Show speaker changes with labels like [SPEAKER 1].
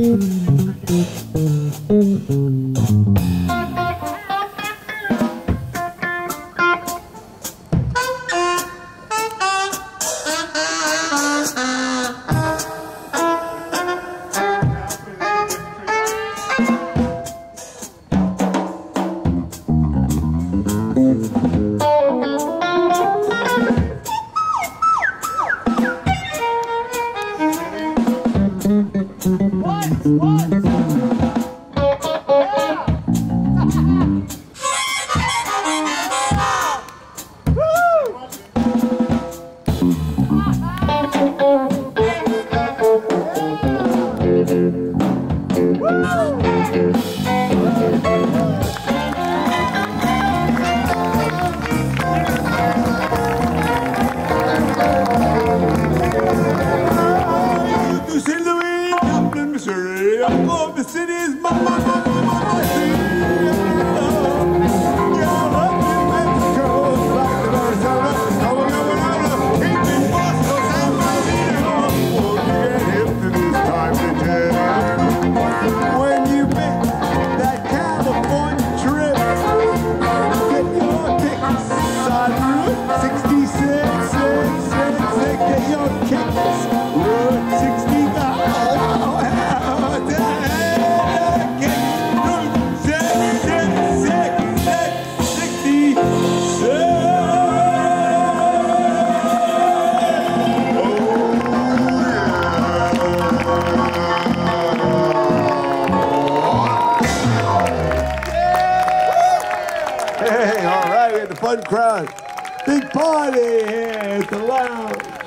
[SPEAKER 1] Thank you. luxury of the cities, my, my, my, my, my, my city. You're Mexico, like the Arizona, going up and you get hip to this time of? When you make that California trip, get your tickets get your tickets. Hey, all right, we had a fun crowd. Big party here at the lounge.